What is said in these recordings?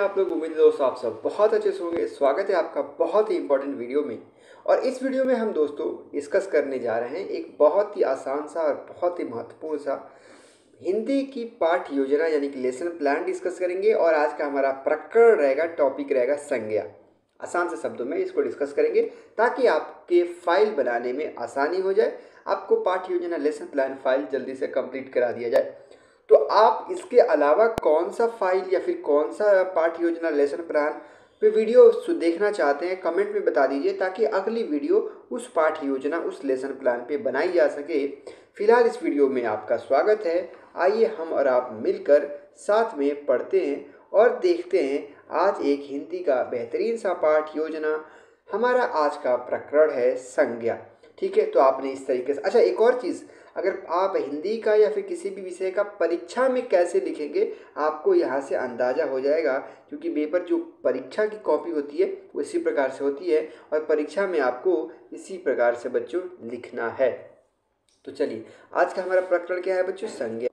आप लोग उम्मीद दोस्तों आप सब बहुत अच्छे से होंगे। स्वागत है आपका बहुत ही इंपॉर्टेंट वीडियो में। और इस वीडियो में हम दोस्तों डिस्कस करने जा रहे हैं एक बहुत ही आसान सा और बहुत ही महत्वपूर्ण सा हिंदी की पाठ योजना, यानी कि लेसन प्लान डिस्कस करेंगे और आज का हमारा प्रकरण रहेगा टॉपिक रहेगा संज्ञा। आसान से शब्दों में इसको डिस्कस करेंगे ताकि आपके फ़ाइल बनाने में आसानी हो जाए, आपको पाठ योजना लेसन प्लान फ़ाइल जल्दी से कंप्लीट करा दिया जाए। तो आप इसके अलावा कौन सा फ़ाइल या फिर कौन सा पाठ योजना लेसन प्लान पे वीडियो देखना चाहते हैं कमेंट में बता दीजिए ताकि अगली वीडियो उस पाठ योजना, उस लेसन प्लान पे बनाई जा सके। फ़िलहाल इस वीडियो में आपका स्वागत है। आइए हम और आप मिलकर साथ में पढ़ते हैं और देखते हैं आज एक हिंदी का बेहतरीन सा पाठ योजना। हमारा आज का प्रकरण है संज्ञा। ठीक है तो आपने इस तरीके से अच्छा एक और चीज़। अगर आप हिंदी का या फिर किसी भी विषय का परीक्षा में कैसे लिखेंगे, आपको यहाँ से अंदाज़ा हो जाएगा, क्योंकि पेपर जो परीक्षा की कॉपी होती है, वो इसी प्रकार से होती है और परीक्षा में आपको इसी प्रकार से बच्चों लिखना है। तो चलिए, आज का हमारा प्रकरण क्या है बच्चों? संज्ञा।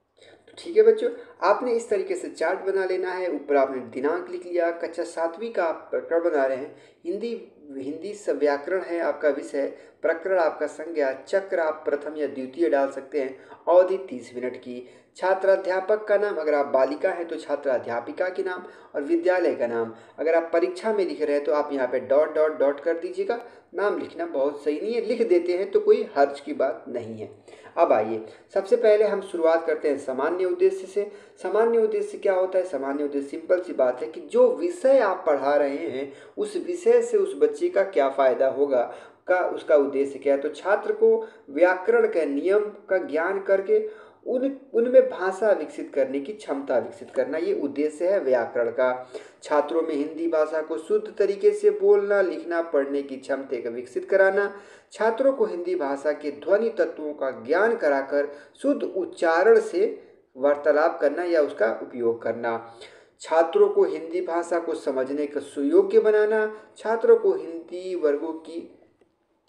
तो ठीक है बच्चों, आपने इस तरीके से चार्ट बना लेना है, ऊपर आपने दिनांक लिख लिया, कक्षा सातवीं का आप प्रकरण बना रहे हैं, हिंदी हिंदी व्याकरण है आपका विषय, प्रकरण आपका संज्ञा, चक्र आप प्रथम या द्वितीय डाल सकते हैं, अवधि तीस मिनट की। छात्राध्यापक का नाम, अगर आप बालिका हैं तो छात्राध्यापिका के नाम और विद्यालय का नाम। अगर आप परीक्षा में लिख रहे हैं तो आप यहाँ पे डॉट डॉट डॉट कर दीजिएगा। नाम लिखना बहुत सही नहीं है, लिख देते हैं तो कोई हर्ज की बात नहीं है। अब आइए, सबसे पहले हम शुरुआत करते हैं सामान्य उद्देश्य से। सामान्य उद्देश्य क्या होता है? सामान्य उद्देश्य सिंपल सी बात है कि जो विषय आप पढ़ा रहे हैं, उस विषय से उस बच्चे का क्या फ़ायदा होगा? का उसका उद्देश्य क्या है? तो छात्र को व्याकरण के नियम का ज्ञान करके उन, उनमें भाषा विकसित करने की क्षमता विकसित करना ये उद्देश्य है व्याकरण का। छात्रों में हिंदी भाषा को शुद्ध तरीके से बोलना, लिखना, पढ़ने की क्षमता का विकसित कराना, छात्रों को हिंदी भाषा के ध्वनि तत्वों का ज्ञान कराकर शुद्ध उच्चारण से वार्तालाप करना या उसका उपयोग करना। छात्रों को हिंदी भाषा को समझने का सुयोग्य बनाना, छात्रों को हिंदी वर्गों की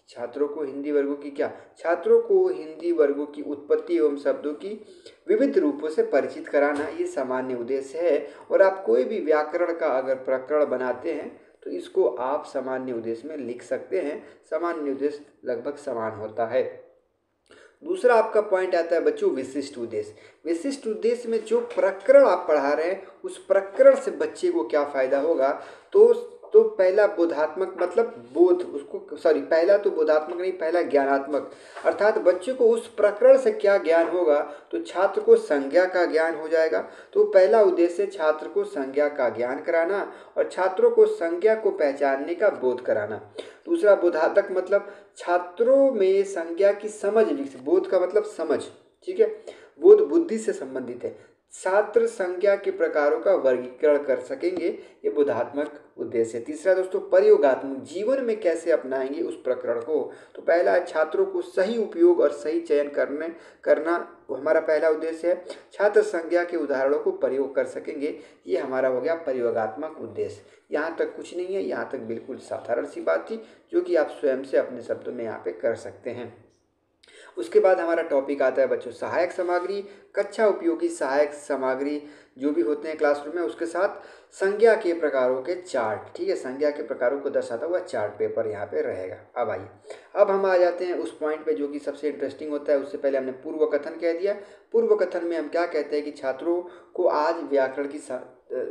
छात्रों को हिंदी वर्गों की क्या? छात्रों को हिंदी वर्गों की उत्पत्ति एवं शब्दों की विविध रूपों से परिचित कराना ये सामान्य उद्देश्य है। और आप कोई भी व्याकरण का अगर प्रकरण बनाते हैं तो इसको आप सामान्य उद्देश्य में लिख सकते हैं। सामान्य उद्देश्य लगभग समान होता है। दूसरा आपका पॉइंट आता है बच्चों, विशिष्ट उद्देश्य। विशिष्ट उद्देश्य में जो प्रकरण आप पढ़ा रहे हैं, उस प्रकरण से बच्चे को क्या फ़ायदा होगा? तो तो पहला बोधात्मक मतलब बोध, उसको सॉरी पहला तो बोधात्मक नहीं, पहला ज्ञानात्मक। अर्थात बच्चे को उस प्रकरण से क्या ज्ञान होगा? तो छात्र को संज्ञा का ज्ञान हो जाएगा। तो पहला उद्देश्य छात्र को संज्ञा का ज्ञान कराना और छात्रों को संज्ञा को पहचानने का बोध कराना। दूसरा बोधात्मक मतलब छात्रों में संज्ञा की समझ बोध का मतलब समझ, ठीक है? बोध बुद्धि से संबंधित है। छात्र संज्ञा के प्रकारों का वर्गीकरण कर सकेंगे। ये बुधात्मक उद्देश्य है। तीसरा दोस्तों, प्रयोगात्मक जीवन में कैसे अपनाएँगे उस प्रकरण को? तो पहला है छात्रों को सही उपयोग और सही चयन करने, करना हमारा पहला उद्देश्य है। छात्र संज्ञा के उदाहरणों को प्रयोग कर सकेंगे। ये हमारा हो गया प्रयोगात्मक उद्देश्य। यहाँ तक कुछ नहीं है। यहाँ तक बिल्कुल साधारण सी बात थी, जो कि आप स्वयं से अपने शब्दों में यहाँ पे कर सकते हैं। उसके बाद हमारा टॉपिक आता है बच्चों, सहायक सामग्री, कक्षा उपयोगी सहायक सामग्री, जो भी होते हैं क्लासरूम में, उसके साथ संज्ञा के प्रकारों के चार्ट ठीक है? संज्ञा के प्रकारों को दर्शाता हुआ चार्ट पेपर यहाँ पे रहेगा। अब आइए, अब हम आ जाते हैं उस पॉइंट पे जो कि सबसे इंटरेस्टिंग होता है, उससे पहले हमने पूर्व कथन कह दिया। पूर्व कथन में हम क्या कहते हैं कि छात्रों को आज व्याकरण की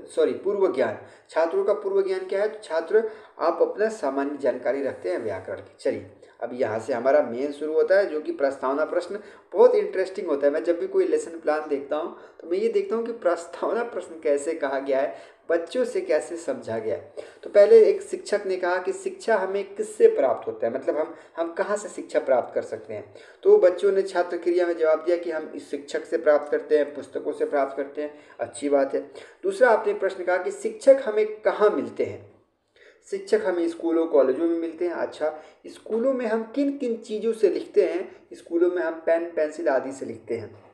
सॉरी पूर्व ज्ञान। छात्रों का पूर्व ज्ञान क्या है? तो छात्र आप अपना सामान्य जानकारी रखते हैं व्याकरण की। चलिए अब यहाँ से हमारा मेन शुरू होता है, जो कि प्रस्तावना प्रश्न बहुत इंटरेस्टिंग होता है। मैं जब भी कोई लेसन प्लान देखता हूँ तो मैं ये देखता हूँ कि प्रस्तावना प्रश्न कैसे कहा गया है, बच्चों से कैसे समझा गया तो पहले एक शिक्षक ने कहा कि शिक्षा हमें किससे प्राप्त होता है? मतलब हम हम कहाँ से शिक्षा प्राप्त कर सकते हैं? तो बच्चों ने छात्र क्रिया में जवाब दिया कि हम इस शिक्षक से प्राप्त करते हैं, पुस्तकों से प्राप्त करते हैं। अच्छी बात है। दूसरा आपने प्रश्न कहा कि शिक्षक हमें कहाँ मिलते हैं? शिक्षक हमें स्कूलों, कॉलेजों में मिलते हैं। अच्छा स्कूलों में हम किन किन चीज़ों से लिखते हैं? स्कूलों में हम पेन, पेंसिल आदि से लिखते हैं।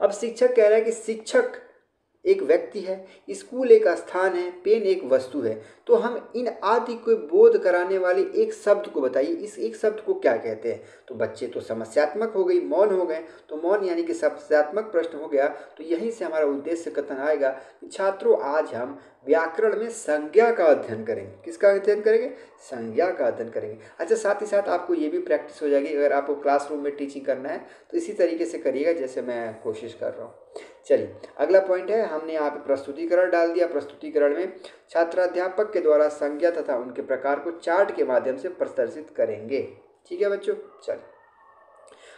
अब शिक्षक कह रहा है कि शिक्षक एक व्यक्ति है, स्कूल एक स्थान है, पेन एक वस्तु है। तो हम इन आदि को बोध कराने वाले एक शब्द को बताइए, इस एक शब्द को क्या कहते हैं? तो बच्चे तो समस्यात्मक हो गई, मौन हो गए। तो मौन यानी कि समस्यात्मक प्रश्न हो गया। तो यहीं से हमारा उद्देश्य कथन आएगा छात्रों, आज हम व्याकरण में संज्ञा का अध्ययन करेंगे। किसका अध्ययन करेंगे? संज्ञा का अध्ययन करेंगे। अच्छा साथ ही साथ आपको ये भी प्रैक्टिस हो जाएगी। अगर आपको क्लासरूम में टीचिंग करना है तो इसी तरीके से करिएगा जैसे मैं कोशिश कर रहा हूँ। चलिए, अगला पॉइंट है, हमने यहाँ पे प्रस्तुतिकरण डाल दिया। प्रस्तुतिकरण में छात्राध्यापक के द्वारा संज्ञा तथा उनके प्रकार को चार्ट के माध्यम से प्रदर्शित करेंगे। ठीक है बच्चों? चलिए,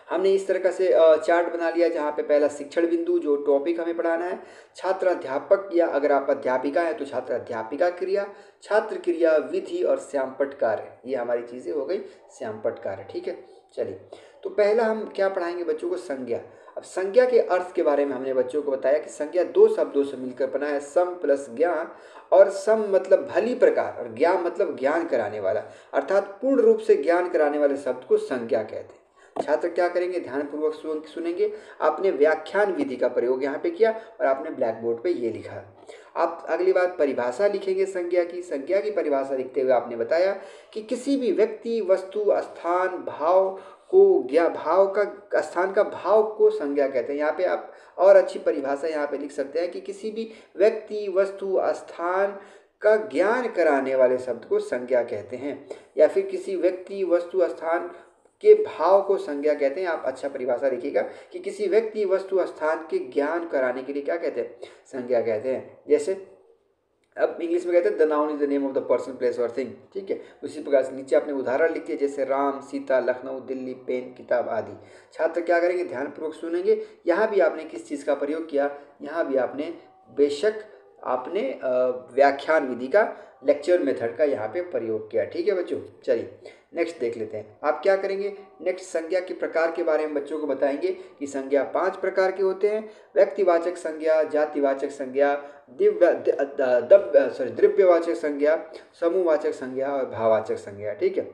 हमने इस तरह से चार्ट बना लिया जहाँ पे पहला शिक्षण बिंदु, जो टॉपिक हमें पढ़ाना है छात्र अध्यापक या अगर आप अध्यापिका हैं तो छात्र अध्यापिका क्रिया छात्र क्रिया विधि और श्यामपट कार्य। ये हमारी चीज़ें हो गई, श्यामपट कार्य। ठीक है? चलिए तो पहला हम क्या पढ़ाएँगे बच्चों को? संज्ञा। अब संज्ञा के अर्थ के बारे में हमने बच्चों को बताया कि संज्ञा दो शब्दों से मिलकर बना है, सम प्लस ज्ञान और सम मतलब भली प्रकार और ज्ञान मतलब ज्ञान कराने वाला। अर्थात पूर्ण रूप से ज्ञान कराने वाले शब्द को संज्ञा कहते हैं। छात्र क्या करेंगे? ध्यानपूर्वक सुनेंगे। आपने व्याख्यान विधि का प्रयोग यहाँ पे किया और आपने ब्लैक बोर्ड पे ये लिखा। आप अगली बात परिभाषा लिखेंगे संज्ञा की। संज्ञा की परिभाषा लिखते हुए आपने बताया कि किसी भी व्यक्ति, वस्तु, स्थान, भाव को ज्ञा भाव का, स्थान का भाव को संज्ञा कहते हैं। यहाँ पे आप और अच्छी परिभाषा यहाँ पे लिख सकते हैं कि किसी भी व्यक्ति, वस्तु, स्थान का ज्ञान कराने वाले शब्द को संज्ञा कहते हैं। या फिर किसी व्यक्ति, वस्तु, स्थान के भाव को संज्ञा कहते हैं। आप अच्छा परिभाषा लिखिएगा कि किसी व्यक्ति, वस्तु, स्थान के ज्ञान कराने के लिए क्या कहते हैं? संज्ञा कहते हैं। जैसे अब इंग्लिश में कहते हैं the noun is the name of the person place और थिंग ठीक है? उसी प्रकार से नीचे आपने उदाहरण लिखिए जैसे राम, सीता, लखनऊ, दिल्ली, पेन, किताब आदि। छात्र क्या करेंगे? ध्यानपूर्वक सुनेंगे। यहाँ भी आपने किस चीज़ का प्रयोग किया? यहाँ भी आपने बेशक आपने व्याख्यान विधि का लेक्चर मेथड का यहाँ पे प्रयोग किया। ठीक है बच्चों? चलिए। नेक्स्ट देख लेते हैं। आप क्या करेंगे? नेक्स्ट संज्ञा के प्रकार के बारे में बच्चों को बताएँगे कि संज्ञा पाँच प्रकार के होते हैं। व्यक्तिवाचक संज्ञा, जातिवाचक संज्ञा, दिव्य दव्य सॉरी द्रव्यवाचक संज्ञा, समूहवाचक संज्ञा और भाववाचक संज्ञा, ठीक है?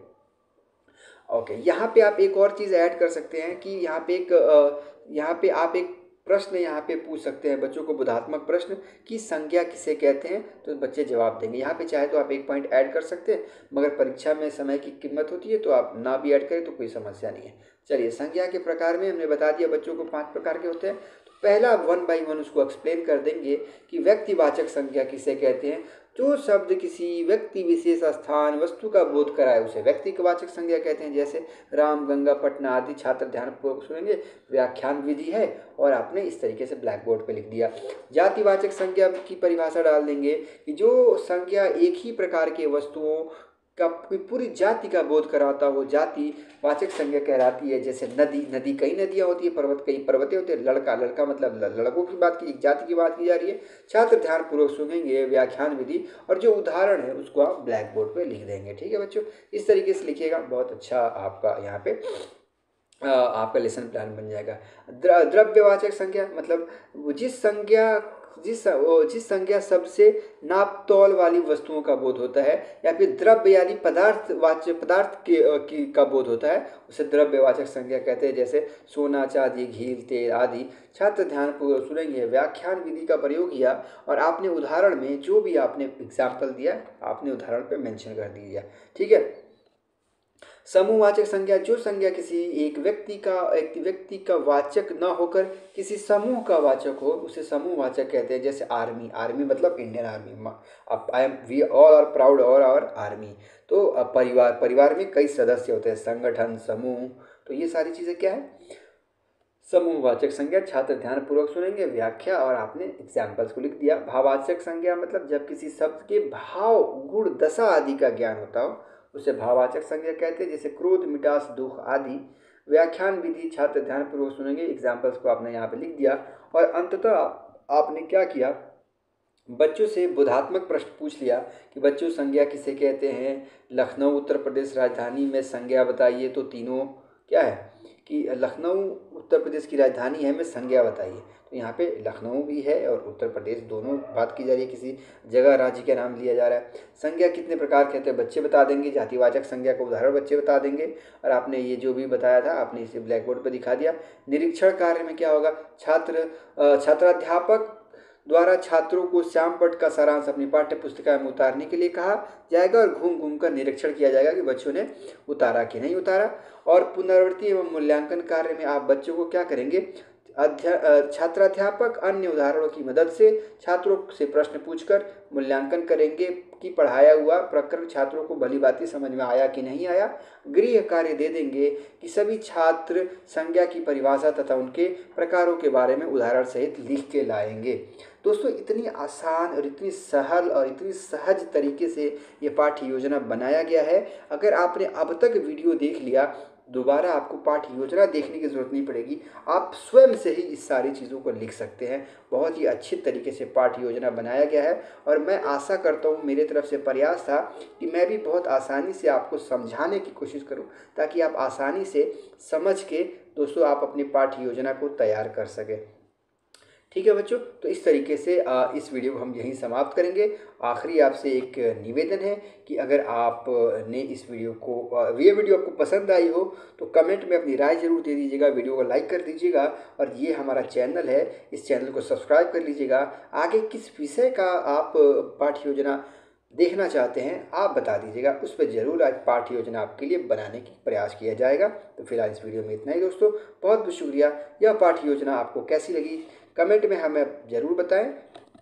ओके यहाँ पे आप एक और चीज़ ऐड कर सकते हैं कि यहाँ पे एक यहाँ पे आप एक प्रश्न यहाँ पे पूछ सकते हैं। बच्चों को बुधात्मक प्रश्न कि संज्ञा किसे कहते हैं? तो बच्चे जवाब देंगे। यहाँ पे चाहे तो आप एक पॉइंट ऐड कर सकते हैं, मगर परीक्षा में समय की कीमत होती है तो आप ना भी ऐड करें तो कोई समस्या नहीं है। चलिए, संज्ञा के प्रकार में हमने बता दिया बच्चों को पाँच प्रकार के होते हैं। तो पहला वन बाई वन उसको एक्सप्लेन कर देंगे कि व्यक्तिवाचक संज्ञा किसे कहते हैं? जो शब्द किसी व्यक्ति, विशेष स्थान, वस्तु का बोध कराए, उसे व्यक्ति के वाचक संज्ञा कहते हैं। जैसे राम, गंगा, पटना आदि छात्र ध्यान पूर्वक सुनेंगे, व्याख्यान विधि है और आपने इस तरीके से ब्लैक बोर्ड पर लिख दिया। जातिवाचक संज्ञा की परिभाषा डाल देंगे कि जो संज्ञा एक ही प्रकार के वस्तुओं का पूरी जाति का बोध कराता हो जाति वाचक संज्ञा कहलाती है, जैसे नदी नदी कई नदियाँ होती है, पर्वत कई पर्वते होते हैं, लड़का लड़का मतलब लड़कों की बात की जाति की बात की जा रही है। छात्र ध्यानपूर्वक सुनेंगे, व्याख्यान विधि, और जो उदाहरण है, उसको आप ब्लैक बोर्ड पर लिख देंगे, ठीक है बच्चों? इस तरीके से लिखिएगा, बहुत अच्छा आपका यहाँ पे आपका लेसन प्लान बन जाएगा। द्रव्यवाचक संख्या मतलब जिस संज्ञा, जिस जिस संज्ञा शब्द से नाप तौल वाली वस्तुओं का बोध होता है, या फिर द्रव्य यानी पदार्थ, वाच्य पदार्थ के की, का बोध होता है, उसे द्रव्यवाचक संज्ञा कहते हैं, जैसे सोना, चांदी, घील, तेल आदि। छात्र ध्यान पूर्वक सुनेंगे, व्याख्यान विधि का प्रयोग किया और आपने उदाहरण में जो भी आपने एग्ज़ाम्पल दिया, आपने उदाहरण पर मेंशन कर दिया। ठीक है? समूहवाचक संज्ञा, जो संज्ञा किसी एक व्यक्ति का, एक व्यक्ति का वाचक न होकर किसी समूह का वाचक हो, उसे समूहवाचक कहते हैं, जैसे आर्मी। आर्मी मतलब Indian army. I am we all are proud और आवर आर्मी तो परिवार परिवार में कई सदस्य होते हैं, संगठन, समूह। तो ये सारी चीज़ें क्या है? समूहवाचक संज्ञा छात्र ध्यान पूर्वक सुनेंगे, व्याख्या और आपने एग्जाम्पल्स को लिख दिया। भाववाचक संज्ञा मतलब जब किसी शब्द के भाव, गुण, दशा आदि का ज्ञान होता हो उसे भावाचक संज्ञा कहते हैं, जैसे क्रोध, मिटास, दुख आदि व्याख्यान विधि छात्र ध्यानपूर्वक सुनेंगे। एग्जाम्पल्स को आपने यहाँ पे लिख दिया। और अंततः आपने क्या किया? बच्चों से बोधात्मक प्रश्न पूछ लिया कि बच्चों, संज्ञा किसे कहते हैं? लखनऊ, उत्तर प्रदेश, राजधानी में संज्ञा बताइए तो तीनों क्या है? कि लखनऊ, उत्तर प्रदेश की राजधानी है में संज्ञा बताइए। तो यहाँ पे लखनऊ भी है और उत्तर प्रदेश दोनों बात की जा रही है, किसी जगह राज्य के नाम लिया जा रहा है। संज्ञा कितने प्रकार के होते हैं, बच्चे बता देंगे, जातिवाचक संज्ञा का उदाहरण बच्चे बता देंगे। और आपने ये जो भी बताया था, आपने इसे ब्लैक बोर्ड पर दिखा दिया। निरीक्षण कार्य में क्या होगा? छात्र छात्राध्यापक द्वारा छात्रों को श्याम पट का सारांश अपनी पाठ्य पुस्तिका में उतारने के लिए कहा जाएगा और घूम घूम कर निरीक्षण किया जाएगा कि बच्चों ने उतारा कि नहीं उतारा। और पुनरावृत्ति एवं मूल्यांकन कार्य में आप बच्चों को क्या करेंगे? अध्या छात्राध्यापक अन्य उदाहरणों की मदद से छात्रों से प्रश्न पूछकर मूल्यांकन करेंगे। कि पढ़ाया हुआ प्रकरण छात्रों को भली बात समझ में आया कि नहीं आया? गृह कार्य दे देंगे कि सभी छात्र संज्ञा की परिभाषा तथा उनके प्रकारों के बारे में उदाहरण सहित लिख के लाएँगे। दोस्तों, इतनी आसान और इतनी सहल और इतनी सहज तरीके से ये पाठ्य योजना बनाया गया है। अगर आपने अब तक वीडियो देख लिया दोबारा आपको पाठ योजना देखने की ज़रूरत नहीं पड़ेगी। आप स्वयं से ही इस सारी चीज़ों को लिख सकते हैं। बहुत ही अच्छे तरीके से पाठ योजना बनाया गया है और मैं आशा करता हूँ, मेरे तरफ़ से प्रयास था कि मैं भी बहुत आसानी से आपको समझाने की कोशिश करूँ, ताकि आप आसानी से समझ के दोस्तों आप अपनी पाठ योजना को तैयार कर सकें। ठीक है बच्चों? तो इस तरीके से इस वीडियो को हम यहीं समाप्त करेंगे। आखिरी आपसे एक निवेदन है कि अगर आप ने इस वीडियो को ये वीडियो आपको पसंद आई हो तो कमेंट में अपनी राय ज़रूर दे दीजिएगा, वीडियो को लाइक कर दीजिएगा, और ये हमारा चैनल है, इस चैनल को सब्सक्राइब कर लीजिएगा। आगे किस विषय का आप पाठ्य योजना देखना चाहते हैं, आप बता दीजिएगा। उस पर ज़रूर आज पाठ्य योजना आपके लिए बनाने की प्रयास किया जाएगा। तो फ़िलहाल इस वीडियो में इतना ही दोस्तों। बहुत बहुत शुक्रिया। यह पाठ्य योजना आपको कैसी लगी? कमेंट में हमें ज़रूर बताएँ।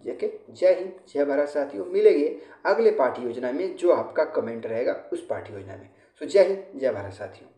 जैके जय हिंद, जय भारत साथियों। मिलेंगे अगले पाठ्य योजना में जो आपका कमेंट रहेगा उस पाठ्य योजना में। सो जय हिंद, जय भारत साथियों।